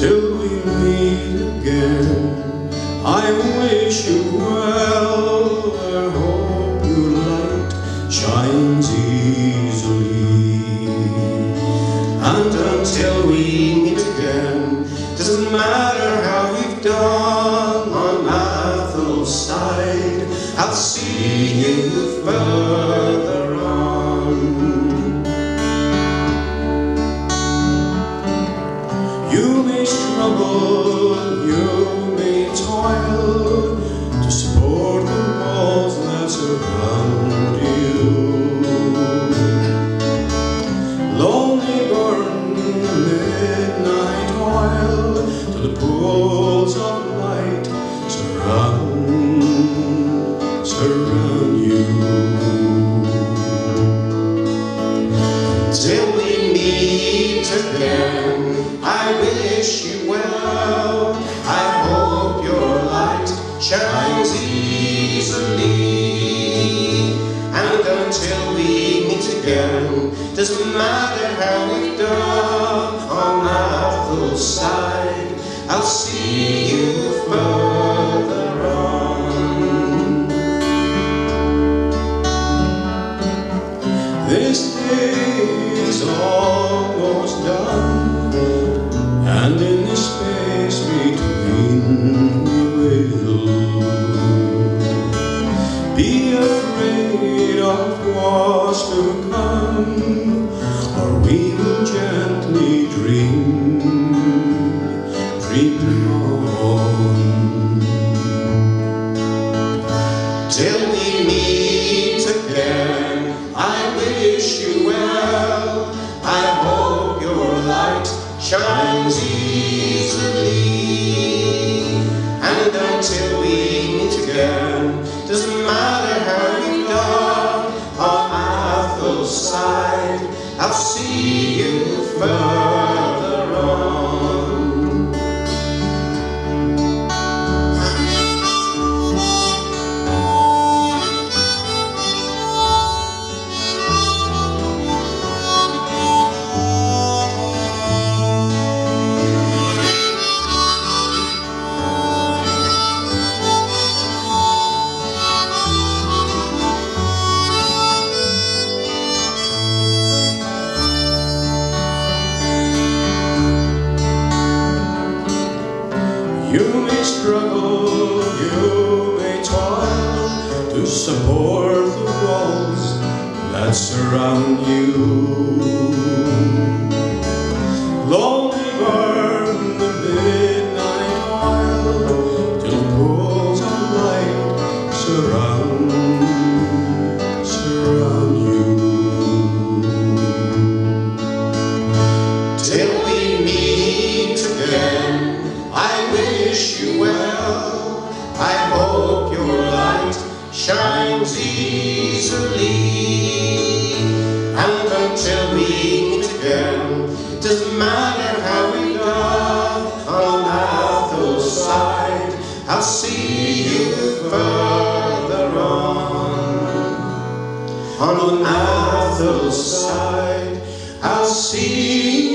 till we meet again. I wish you well, I hope your light shines easily. And until we meet again, doesn't matter how we've done. Surround you. Till we meet again, I wish you well. I hope your light shines easily. And until we meet again, doesn't matter how we've done on either side, I'll see you This day is almost done, and in the space between we will be afraid of what's to come, shines easily. And until we meet again, doesn't matter how you've done on either side, I'll see you further You may struggle, you may toil to support the walls that surround you. Well. I hope your light shines easily. And until we meet again, doesn't matter how we done on either side. I'll see you further on. On either side, I'll see